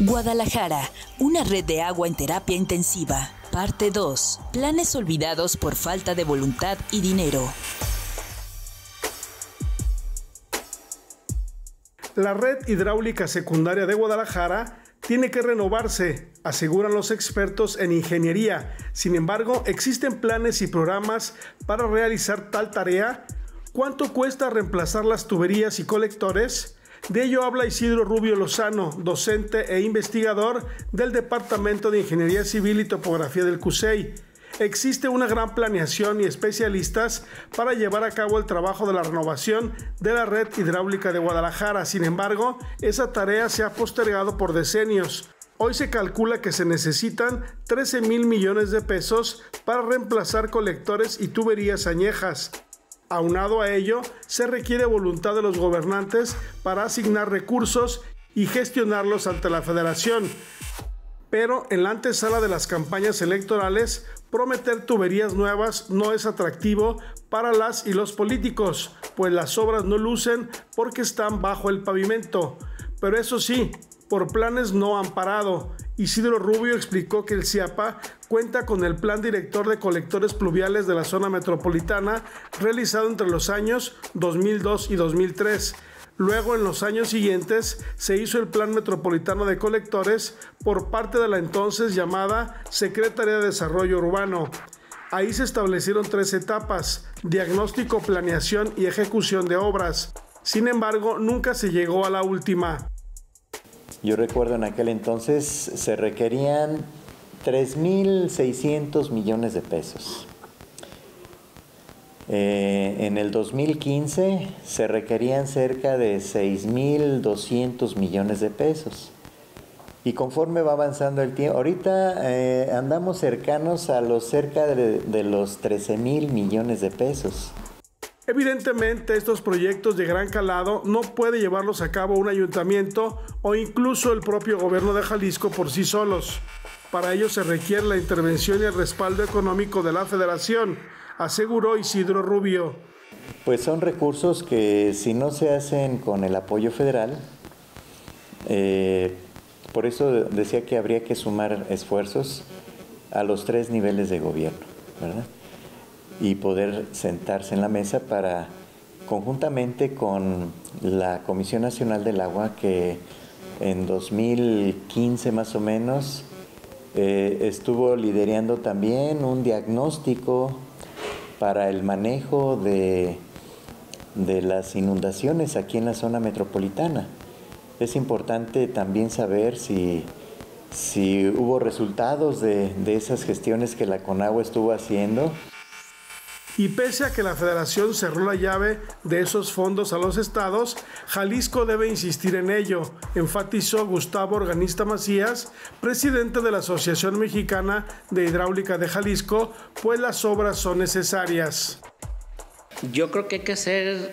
Guadalajara, una red de agua en terapia intensiva. Parte 2. Planes olvidados por falta de voluntad y dinero. La red hidráulica secundaria de Guadalajara tiene que renovarse, aseguran los expertos en ingeniería. Sin embargo, existen planes y programas para realizar tal tarea. ¿Cuánto cuesta reemplazar las tuberías y colectores? De ello habla Isidro Rubio Lozano, docente e investigador del Departamento de Ingeniería Civil y Topografía del CUSEI. Existe una gran planeación y especialistas para llevar a cabo el trabajo de la renovación de la red hidráulica de Guadalajara. Sin embargo, esa tarea se ha postergado por decenios. Hoy se calcula que se necesitan 13 mil millones de pesos para reemplazar colectores y tuberías añejas. Aunado a ello, se requiere voluntad de los gobernantes para asignar recursos y gestionarlos ante la federación. Pero en la antesala de las campañas electorales, prometer tuberías nuevas no es atractivo para las y los políticos, pues las obras no lucen porque están bajo el pavimento. Pero eso sí, por planes no han parado. Isidro Rubio explicó que el CIAPA cuenta con el Plan Director de Colectores Pluviales de la Zona Metropolitana realizado entre los años 2002 y 2003. Luego, en los años siguientes, se hizo el Plan Metropolitano de Colectores por parte de la entonces llamada Secretaría de Desarrollo Urbano. Ahí se establecieron tres etapas, diagnóstico, planeación y ejecución de obras. Sin embargo, nunca se llegó a la última. Yo recuerdo en aquel entonces se requerían 3.600 millones de pesos. Eh, en el 2015 se requerían cerca de 6.200 millones de pesos. Y conforme va avanzando el tiempo, ahorita eh, andamos cercanos a los cerca de, de los 13.000 millones de pesos. Evidentemente, estos proyectos de gran calado no puede llevarlos a cabo un ayuntamiento o incluso el propio gobierno de Jalisco por sí solos. Para ello se requiere la intervención y el respaldo económico de la federación, aseguró Isidro Rubio. Pues son recursos que si no se hacen con el apoyo federal, eh, por eso decía que habría que sumar esfuerzos a los tres niveles de gobierno, ¿verdad? Y poder sentarse en la mesa para, conjuntamente con la Comisión Nacional del Agua, que en 2015 más o menos eh, estuvo liderando también un diagnóstico para el manejo de, de las inundaciones aquí en la zona metropolitana. Es importante también saber si, si hubo resultados de, de esas gestiones que la CONAGUA estuvo haciendo y pese a que la federación cerró la llave de esos fondos a los estados, Jalisco debe insistir en ello, enfatizó Gustavo Organista Macías, presidente de la Asociación Mexicana de Hidráulica de Jalisco, pues las obras son necesarias. Yo creo que hay que hacer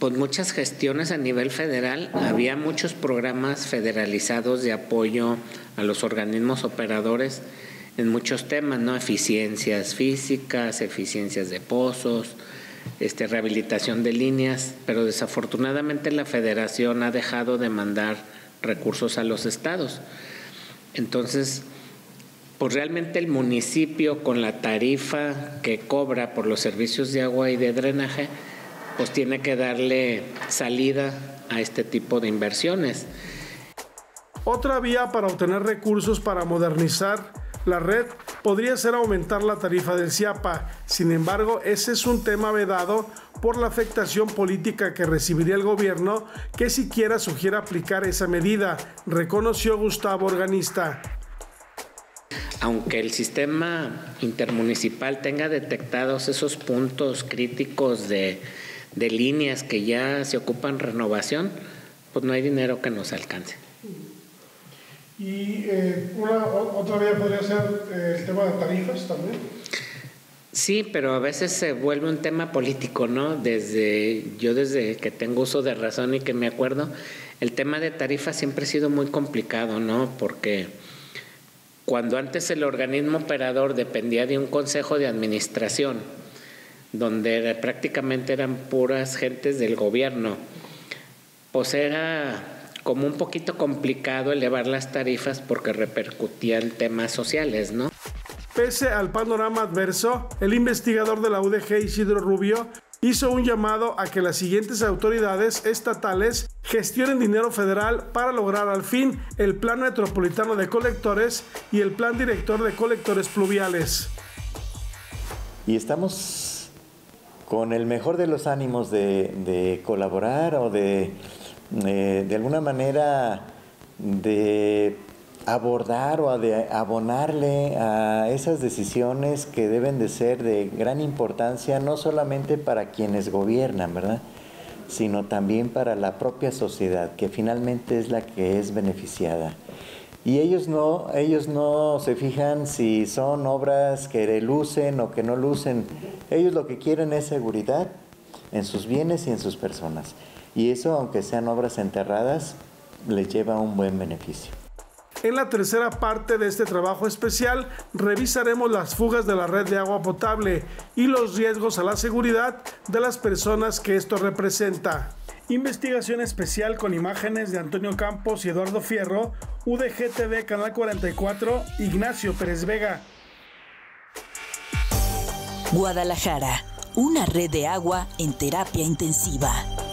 pues, muchas gestiones a nivel federal. Había muchos programas federalizados de apoyo a los organismos operadores en muchos temas, ¿no? Eficiencias físicas, eficiencias de pozos, este, rehabilitación de líneas, pero desafortunadamente la federación ha dejado de mandar recursos a los estados. Entonces, pues realmente el municipio con la tarifa que cobra por los servicios de agua y de drenaje, pues tiene que darle salida a este tipo de inversiones. Otra vía para obtener recursos para modernizar la red podría ser aumentar la tarifa del CIAPA. Sin embargo, ese es un tema vedado por la afectación política que recibiría el gobierno que siquiera sugiera aplicar esa medida, reconoció Gustavo Organista. Aunque el sistema intermunicipal tenga detectados esos puntos críticos de, de líneas que ya se ocupan renovación, pues no hay dinero que nos alcance. Y eh, otra vía podría ser eh, el tema de tarifas también. Sí, pero a veces se vuelve un tema político, ¿no? Desde yo desde que tengo uso de razón y que me acuerdo, el tema de tarifas siempre ha sido muy complicado, ¿no? Porque cuando antes el organismo operador dependía de un consejo de administración, donde prácticamente eran puras gentes del gobierno, pues era como un poquito complicado elevar las tarifas porque repercutían temas sociales, ¿no? Pese al panorama adverso, el investigador de la UDG Isidro Rubio hizo un llamado a que las siguientes autoridades estatales gestionen dinero federal para lograr al fin el Plan Metropolitano de Colectores y el Plan Director de Colectores Pluviales. Y estamos con el mejor de los ánimos de, colaborar o de, eh, de alguna manera, de abordar o de abonarle a esas decisiones que deben de ser de gran importancia, no solamente para quienes gobiernan, ¿verdad? sino también para la propia sociedad, que finalmente es la que es beneficiada. Y ellos no, ellos no se fijan si son obras que lucen o que no lucen. Ellos lo que quieren es seguridad en sus bienes y en sus personas. Y eso, aunque sean obras enterradas, les lleva un buen beneficio. En la tercera parte de este trabajo especial revisaremos las fugas de la red de agua potable y los riesgos a la seguridad de las personas que esto representa. Investigación especial con imágenes de Antonio Campos y Eduardo Fierro, UDGTV Canal 44, Ignacio Pérez Vega. Guadalajara, una red de agua en terapia intensiva.